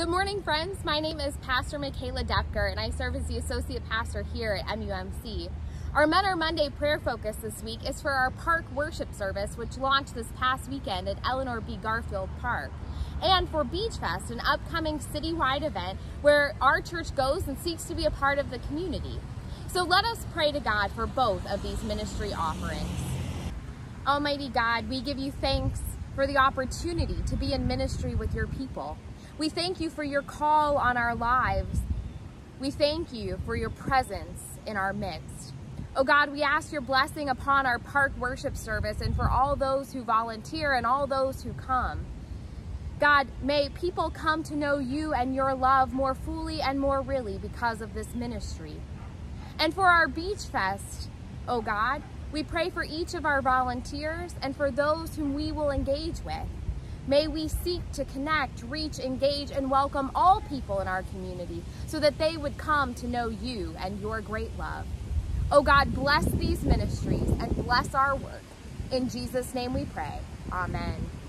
Good morning, friends. My name is Pastor Mikayla Doepker, and I serve as the Associate Pastor here at MUMC. Our Mentor Monday prayer focus this week is for our park worship service, which launched this past weekend at Eleanor B. Garfield Park. And for Beach Fest, an upcoming citywide event where our church goes and seeks to be a part of the community. So let us pray to God for both of these ministry offerings. Almighty God, we give you thanks for the opportunity to be in ministry with your people. We thank you for your call on our lives. We thank you for your presence in our midst. Oh God, we ask your blessing upon our park worship service and for all those who volunteer and all those who come. God, may people come to know you and your love more fully and more really because of this ministry. And for our Beach Fest, oh God, we pray for each of our volunteers and for those whom we will engage with. May we seek to connect, reach, engage, and welcome all people in our community so that they would come to know you and your great love. Oh God, bless these ministries and bless our work. In Jesus' name we pray. Amen.